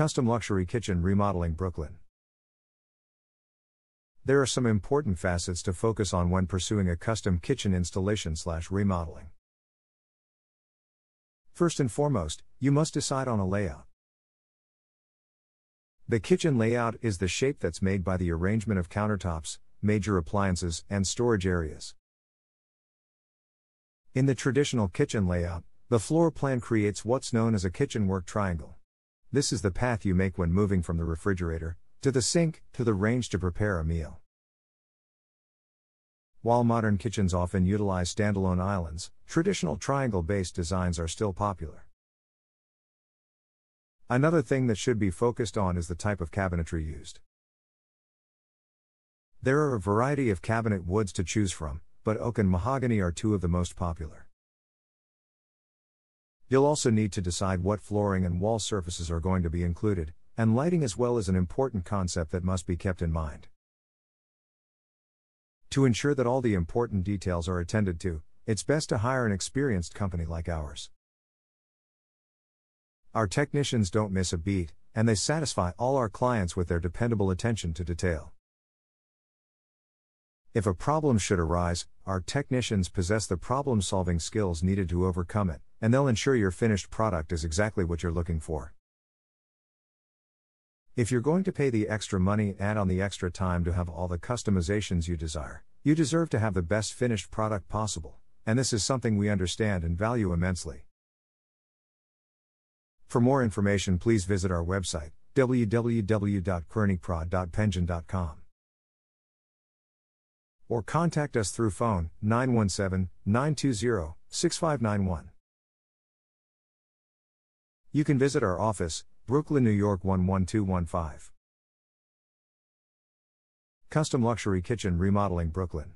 Custom Luxury Kitchen Remodeling Brooklyn. There are some important facets to focus on when pursuing a custom kitchen installation slash remodeling. First and foremost, you must decide on a layout. The kitchen layout is the shape that's made by the arrangement of countertops, major appliances, and storage areas. In the traditional kitchen layout, the floor plan creates what's known as a kitchen work triangle. This is the path you make when moving from the refrigerator, to the sink, to the range to prepare a meal. While modern kitchens often utilize standalone islands, traditional triangle based designs are still popular. Another thing that should be focused on is the type of cabinetry used. There are a variety of cabinet woods to choose from, but oak and mahogany are two of the most popular. You'll also need to decide what flooring and wall surfaces are going to be included, and lighting as well is an important concept that must be kept in mind. To ensure that all the important details are attended to, it's best to hire an experienced company like ours. Our technicians don't miss a beat, and they satisfy all our clients with their dependable attention to detail. If a problem should arise, our technicians possess the problem solving skills needed to overcome it, and they'll ensure your finished product is exactly what you're looking for. If you're going to pay the extra money and add on the extra time to have all the customizations you desire, you deserve to have the best finished product possible, and this is something we understand and value immensely. For more information, please visit our website, www.kbrnycprod.wpengine.com. Or contact us through phone 917 920 6591. You can visit our office, Brooklyn, New York 11215. Custom Luxury Kitchen Remodeling Brooklyn.